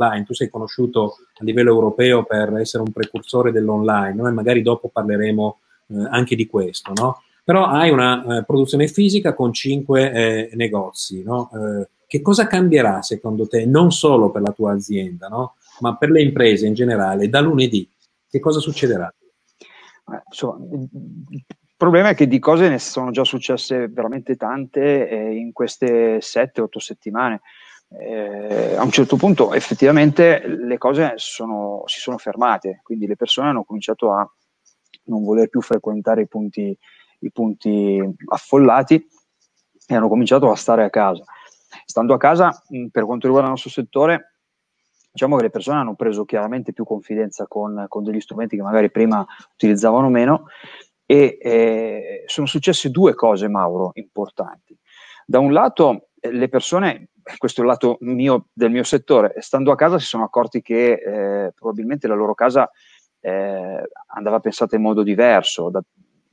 online, tu sei conosciuto a livello europeo per essere un precursore dell'online, noi magari dopo parleremo eh, anche di questo, no? Però hai una eh, produzione fisica con cinque eh, negozi, no? Eh, che cosa cambierà secondo te, non solo per la tua azienda, no? ma per le imprese in generale, da lunedì? Che cosa succederà? Eh, insomma, il problema è che di cose ne sono già successe veramente tante eh, in queste 7-8 settimane. Eh, a un certo punto effettivamente le cose sono, si sono fermate, quindi le persone hanno cominciato a non voler più frequentare i punti, i punti affollati e hanno cominciato a stare a casa. Stando a casa, per quanto riguarda il nostro settore, diciamo che le persone hanno preso chiaramente più confidenza con, con degli strumenti che magari prima utilizzavano meno e eh, sono successe due cose, Mauro, importanti. Da un lato, le persone, questo è il lato mio, del mio settore, stando a casa si sono accorti che eh, probabilmente la loro casa eh, andava pensata in modo diverso, da,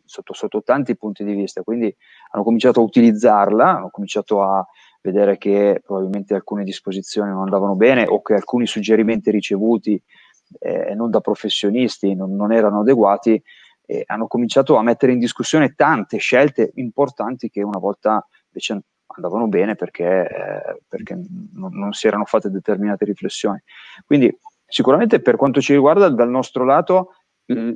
sotto, sotto tanti punti di vista, quindi hanno cominciato a utilizzarla, hanno cominciato a vedere che probabilmente alcune disposizioni non andavano bene o che alcuni suggerimenti ricevuti eh, non da professionisti non, non erano adeguati e hanno cominciato a mettere in discussione tante scelte importanti che una volta invece andavano bene perché, eh, perché non, non, si erano fatte determinate riflessioni. Quindi sicuramente per quanto ci riguarda dal nostro lato mh,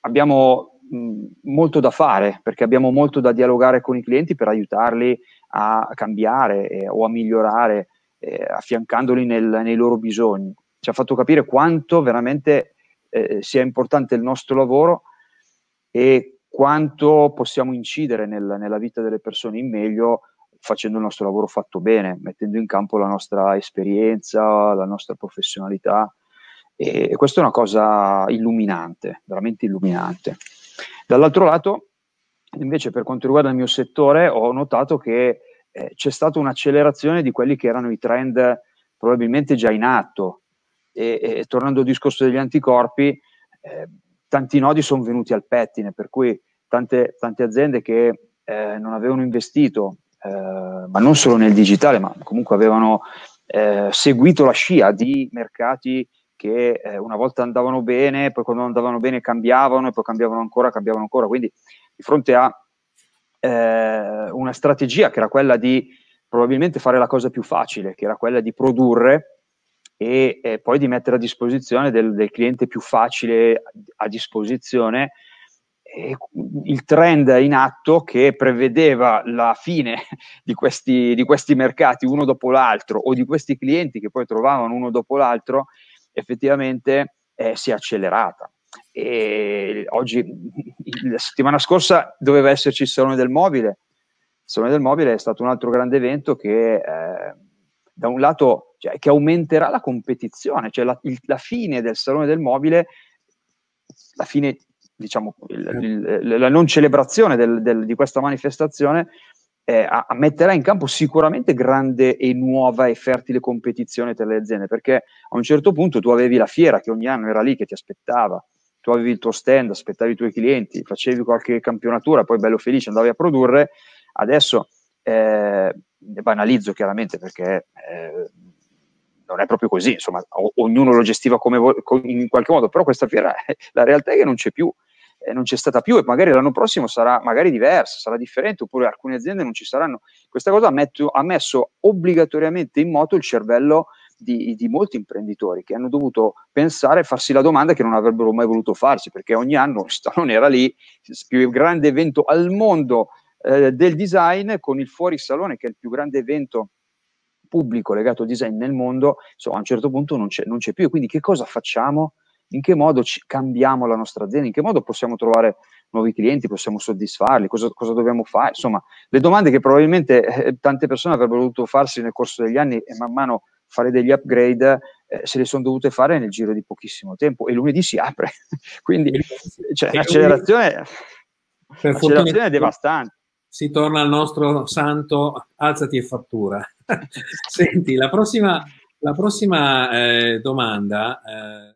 abbiamo mh, molto da fare perché abbiamo molto da dialogare con i clienti per aiutarli a cambiare eh, o a migliorare, eh, affiancandoli nel, nei loro bisogni. Ci ha fatto capire quanto veramente eh, sia importante il nostro lavoro e quanto possiamo incidere nel, nella vita delle persone in meglio facendo il nostro lavoro fatto bene, mettendo in campo la nostra esperienza, la nostra professionalità. E, e questa è una cosa illuminante, veramente illuminante. Dall'altro lato, Invece per quanto riguarda il mio settore ho notato che eh, c'è stata un'accelerazione di quelli che erano i trend probabilmente già in atto e, e tornando al discorso degli anticorpi, eh, tanti nodi sono venuti al pettine, per cui tante, tante aziende che eh, non avevano investito, ma non solo nel digitale, ma comunque avevano eh, seguito la scia di mercati che eh, una volta andavano bene, poi quando andavano bene cambiavano e poi cambiavano ancora, cambiavano ancora. Quindi di fronte a eh, una strategia che era quella di probabilmente fare la cosa più facile, che era quella di produrre e eh, poi di mettere a disposizione del, del cliente più facile a disposizione il trend in atto che prevedeva la fine di questi, di questi, mercati uno dopo l'altro o di questi clienti che poi trovavano uno dopo l'altro, effettivamente eh, si è accelerata. E oggi, la settimana scorsa, doveva esserci il Salone del Mobile. Il Salone del Mobile è stato un altro grande evento che, eh, da un lato, cioè, che aumenterà la competizione, cioè la, il, la, fine del Salone del Mobile, la fine, diciamo, il, il, la non celebrazione del, del, di questa manifestazione eh, metterà in campo sicuramente grande e nuova e fertile competizione tra le aziende, perché a un certo punto tu avevi la fiera che ogni anno era lì che ti aspettava, tu avevi il tuo stand, aspettavi i tuoi clienti, facevi qualche campionatura, poi bello felice andavi a produrre, adesso eh, banalizzo chiaramente perché eh, non è proprio così, insomma, o, ognuno lo gestiva come vo- in qualche modo, però questa fiera, la realtà è che non c'è più, eh, non c'è stata più e magari l'anno prossimo sarà magari diversa, sarà differente, oppure alcune aziende non ci saranno. Questa cosa ha, metto, ha messo obbligatoriamente in moto il cervello di, di, molti imprenditori che hanno dovuto pensare e farsi la domanda che non avrebbero mai voluto farsi, perché ogni anno non era lì il più grande evento al mondo eh, del design con il Fuori Salone, che è il più grande evento pubblico legato al design nel mondo, insomma a un certo punto non c'è, non c'è più. Quindi che cosa facciamo? In che modo cambiamo la nostra azienda? In che modo possiamo trovare nuovi clienti? Possiamo soddisfarli? Cosa, cosa dobbiamo fare? Insomma, le domande che probabilmente eh, tante persone avrebbero dovuto farsi nel corso degli anni e man mano fare degli upgrade eh, se le sono dovute fare nel giro di pochissimo tempo e lunedì si apre. Quindi cioè, l'accelerazione, l'accelerazione è devastante. Si torna al nostro santo alzati e fattura. Senti, la prossima, la prossima eh, domanda eh,